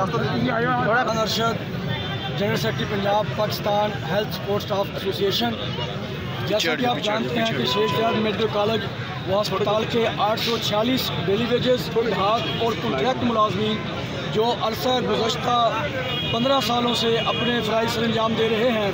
Arshad general secretary Punjab Pakistan health sports staff association जैसा कि आप जानते हैं कि शेख जयाद मेडिकल कॉलेज व अस्पताल के आठ सौ छियालीस डेली वेजेस विभाग और कॉन्ट्रैक्ट मुलाजमी जो अरसा गुजशत पंद्रह सालों से अपने फ़राइज सर अंजाम दे रहे हैं।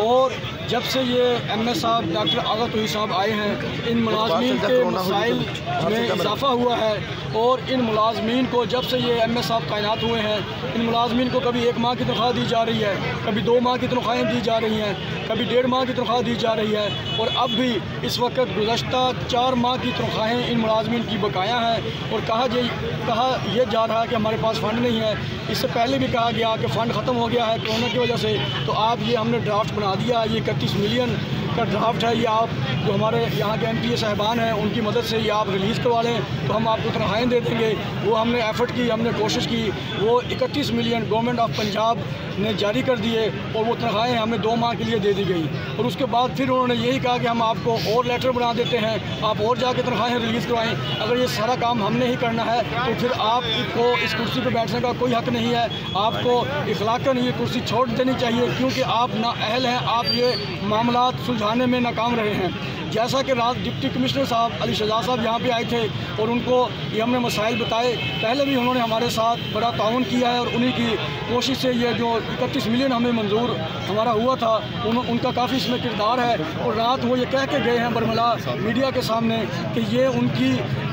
और जब से ये एम एस साहब डॉक्टर आगा तोही साहब आए हैं इन मुलाजमीन के मसाइल में इजाफा हुआ है और इन मुलाजमीन को जब से ये एम एस साहब तैनात हुए हैं इन मुलाजमीन को कभी एक माह की तनख्वाह दी जा रही है कभी दो माह की तनख्वाहें दी जा रही हैं कभी डेढ़ माह की तनख्वाह दी जा रही है और अब भी इस वक्त गुजशत चार माह की तनख्वाहें इन मुलाजमीन की बकाया हैं और कहा जा कहा यह जा रहा है कि हमारे पास फ़ंड नहीं है। इससे पहले भी कहा गया कि फ़ंड ख़त्म हो गया है कोरोना की वजह से तो आप ये हमने ड्राफ्ट बना दिया ये इकतीस मिलियन का ड्राफ्ट है, ये आप जो हमारे यहाँ के एम पी ए साहबान हैं, उनकी मदद से ये आप रिलीज़ करवा लें तो हम आपको तनख्वाहें दे देंगे। वो हमने एफ़र्ट की, हमने कोशिश की। वो इकतीस मिलियन गवर्नमेंट ऑफ़ पंजाब ने जारी कर दिए और वो तनख्वाहें हमें दो माह के लिए दे दी गई। और उसके बाद फिर उन्होंने यही कहा कि हम आपको और लेटर बना देते हैं, आप और जाके तनख्वाहें रिलीज़ करवाएँ। अगर ये सारा काम हमने ही करना है तो फिर आपको इस कुर्सी पर बैठने का कोई हक नहीं है। आपको इखलाकन ये कुर्सी छोड़ देनी चाहिए, क्योंकि आप ना अहल हैं, आप ये मामला सुलझाने में नाकाम रहे हैं। जैसा कि रात डिप्टी कमिश्नर साहब अली शहजाद साहब यहाँ पे आए थे और उनको ये हमने मसाइल बताए। पहले भी उन्होंने हमारे साथ बड़ा ताउन किया है और उन्हीं की कोशिश से ये जो इकतीस मिलियन हमें मंजूर हमारा हुआ था उन, उनका काफ़ी इसमें किरदार है। और रात वो ये कह के गए हैं बरमला मीडिया के सामने कि ये उनकी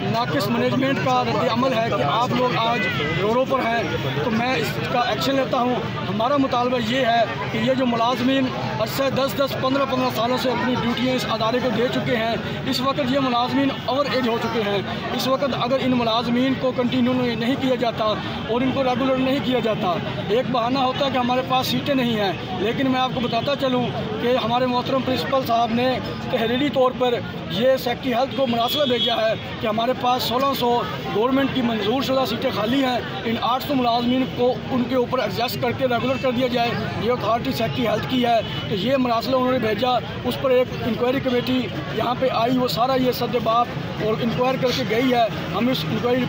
नाकिस मैनेजमेंट का रद्द अमल है कि आप लोग आज रोडों पर हैं। तो मैं इसका एक्शन लेता हूँ। हमारा मुतालबा ये है कि ये जो मुलाजमीन अरसे दस दस पंद्रह पंद्रह सालों से अपनी ड्यूटियाँ इस अदारे को दे चुके हैं। इस वक्त ये मुलाजमीन ओवर एज हो चुके हैं। इस वक्त अगर इन मुलाजमीन को कंटिन्यू नहीं किया जाता और इनको रेगुलर नहीं किया जाता, एक बहाना होता है कि हमारे पास सीटें नहीं हैं। लेकिन मैं आपको बताता चलूँ कि हमारे मोहतरम प्रिंसिपल साहब ने तहरीरी तौर पर ये सेक्रेटरी हेल्थ को मुनासबा भेजा है कि हमारे पास सोलह सौ गवर्नमेंट की मंजूर शुदा सीटें खाली हैं। इन आठ सौ मुलाजमीन को उनके ऊपर एडजस्ट करके रेगुलर कर दिया जाए। ये अथॉरिटी सेक्रेटरी हेल्थ की है। तो ये मरासला उन्होंने भेजा। उस पर एक इंक्वायरी कमेटी यहाँ पे आई, वो सारा ये सदबाप और इंक्वायर करके गई है, हम इस इंक्वायरी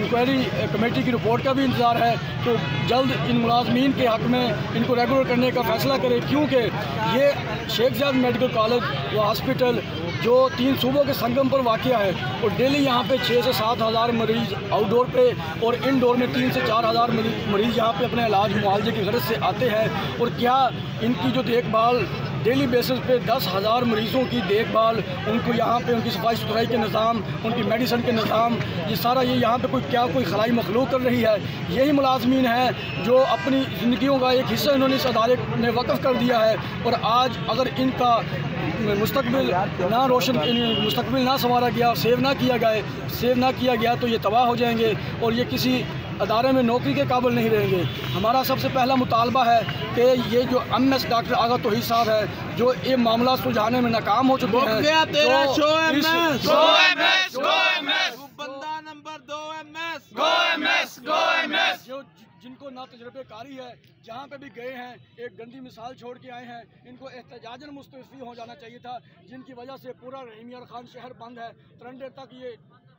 इंक्वायरी कमेटी की रिपोर्ट का भी इंतज़ार है। तो जल्द इन मुलाजमीन के हक़ में इनको रेगुलर करने का फ़ैसला करें, क्योंकि ये शेख जाद मेडिकल कॉलेज व हॉस्पिटल जो तीन सूबों के संगम पर वाक़ है और डेली यहाँ पे छः से सात हज़ार मरीज़ आउटडोर पे और इनडोर में तीन से चार हज़ार मरीज़ यहाँ पे अपने इलाज मुआवजे की गरज से आते हैं। और क्या इनकी जो देखभाल डेली बेसिस पे दस हज़ार मरीज़ों की देखभाल, उनको यहाँ पे उनकी सफ़ाई सुथराई के निज़ाम, उनकी मेडिसन के निज़ाम, ये सारा ये यहाँ पे कोई क्या कोई खलाई मखलूक कर रही है, यही मुलाजमीन हैं जो अपनी ज़िंदगियों का एक हिस्सा इन्होंने इस अदारे ने वक़ कर दिया है और आज अगर इनका मुस्तबिल ना रोशन मुस्तबिल ना संवारा गया, सेव ना किया गया सेव ना किया गया तो ये तबाह हो जाएँगे और ये किसी अदारे में नौकरी के काबिल नहीं रहेंगे। हमारा सबसे पहला मुतालबा है कि ये जो M S doctor Agha Tohi साहब है जो ये मामला सुलझाने में नाकाम हो चुके हैं जो जिनको ना तजर्बेकारी है जहाँ पे भी गए हैं एक गंदी मिसाल छोड़ के आए हैं इनको एहतजाजन मुस्तफ़ी हो जाना चाहिए था जिनकी वजह से पूरा रहीमियार खान शहर बंद है। तरंडे तक ये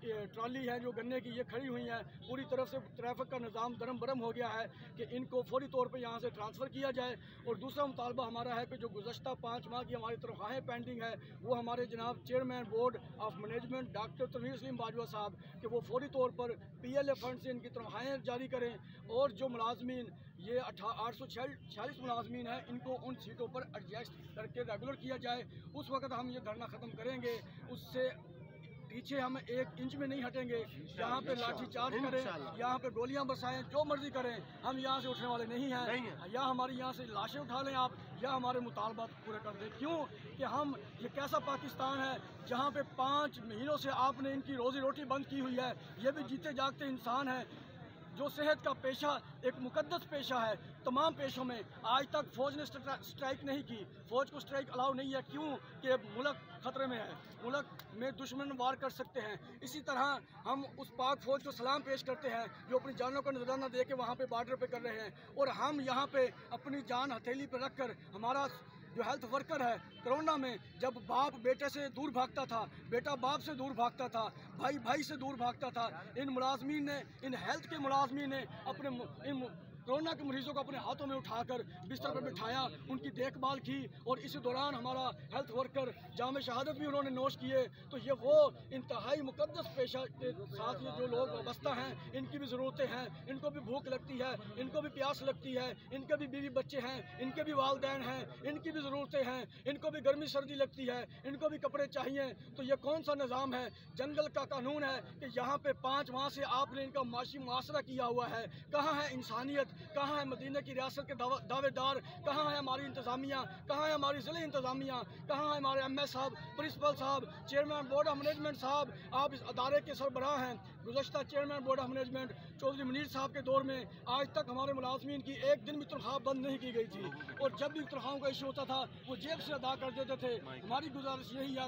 ट्रॉली है जो गन्ने की, ये खड़ी हुई हैं। पूरी तरफ़ से ट्रैफ़िक का निज़ाम दरम बरम हो गया है कि इनको फौरी तौर पर यहाँ से ट्रांसफ़र किया जाए। और दूसरा मुतालबा हमारा है कि जो गुजशत पाँच माह की हमारी तनख्वाहें पेंडिंग है, वो हमारे जनाब chairman, board of management, doctor Tanveer Saleem Bajwa साहब, कि वो फौरी तौर पर पी एल ए फंड से इनकी तनख्वाहें जारी करें। और जो मुलाजमीन, ये अठा, आठ सौ छियालीस मुलाजमीन हैं, इनको उन सीटों पर एडजस्ट करके रेगुलर किया जाए। उस वक्त हम ये धरना ख़त्म करेंगे। उससे पीछे हम एक इंच में नहीं हटेंगे। यहाँ पे लाठी चार्ज करें यहाँ पे गोलियाँ बरसाएँ जो मर्ज़ी करें हम यहाँ से उठने वाले नहीं हैं। या हमारी यहाँ से लाशें उठा लें आप या हमारे मुतालबात पूरे कर दें। क्यों? कि हम ये कैसा पाकिस्तान है जहाँ पे पाँच महीनों से आपने इनकी रोज़ी रोटी बंद की हुई है ये भी जीते जागते इंसान हैं। जो सेहत का पेशा, एक मुकदस पेशा है, तमाम पेशों में आज तक फ़ौज ने स्ट्राइक नहीं की। फ़ौज को स्ट्राइक अलाउ नहीं है। क्यों? कि मुल्क ख़तरे में है। मुल्क में दुश्मन वार कर सकते हैं। इसी तरह हम उस पाक फ़ौज को सलाम पेश करते हैं, जो अपनी जानों का नजराना दे के वहाँ पर बार्डर पर कर रहे हैं। और हम यहाँ पर अपनी जान हथेली पर रख कर हमारा जो हेल्थ वर्कर है कोरोना में, जब बाप बेटे से दूर भागता था, बेटा बाप से दूर भागता था भाई भाई से दूर भागता था, इन मुलाजमीन ने, इन हेल्थ के मुलाजमी ने अपने इन कोरोना के मरीजों को अपने हाथों में उठाकर, बिस्तर पर बिठाया, उनकी देखभाल की और इसी दौरान हमारा हेल्थ वर्कर जाम शहादत भी उन्होंने नोश किए। तो ये वो इंतहाई मुकदस पेशा के साथ ये जो लोग वाबस्ता हैं, इनकी भी ज़रूरतें हैं, इनको भी भूख लगती है, इनको भी प्यास लगती है, इनके भी बीवी बच्चे हैं, इनके भी वालदेन हैं, इनकी भी ज़रूरतें हैं, इनको भी गर्मी सर्दी लगती है, इनको भी कपड़े चाहिए। तो ये कौन सा निज़ाम है? जंगल का कानून है कि यहाँ पे पाँच माह से आपने इनका माशी मुआसरा किया हुआ है। कहाँ है इंसानियत? कहाँ है मदीने की रियासत के दावेदार? कहाँ है हमारी इंतज़ामिया? कहाँ है हमारी ज़िले इंतज़ामिया? कहाँ है हमारे एम एस साहब, प्रिंसिपल साहब, चेयरमैन, बोर्ड ऑफ़ मैनेजमेंट साहब? आप इस अदारे के सरबराह हैं। गुजशत chairman board of management Chaudhry Munir साहब के दौर में आज तक हमारे मुलाजमीन की एक दिन भी तनख्वाह बंद नहीं की गई थी। और जब भी तनख्वाहों का इशू होता था, वो जेब से अदा कर देते थे। हमारी गुजारिश यही है,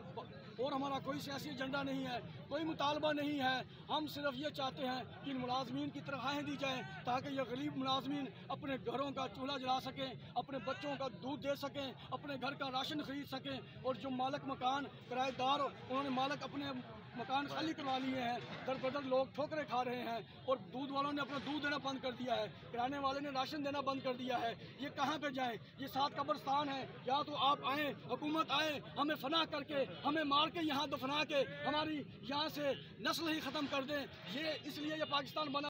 और हमारा कोई सियासी एजेंडा नहीं है, कोई मुतालबा नहीं है। हम सिर्फ़ ये चाहते हैं कि इन मुलाजमीन की तनख्वाहें दी जाएँ, ताकि ये गरीब मुलाजमीन अपने घरों का चूल्हा जला सकें, अपने बच्चों का दूध दे सकें, अपने घर का राशन खरीद सकें, और जो मालक मकान किराएदार, उन्होंने मालक अपने मकान खाली करवा लिए हैं दर बदर लोग ठोकरे खा रहे हैं और दूध वालों ने अपना दूध देना बंद कर दिया है, किराने वाले ने राशन देना बंद कर दिया है। ये कहाँ पे जाएँ? ये सात कब्रस्तान है, या तो आप आए, हुकूमत आए, हमें फना करके, हमें मार के यहाँ दफना के हमारी यहाँ से नस्ल ही ख़त्म कर दें। ये इसलिए ये पाकिस्तान बना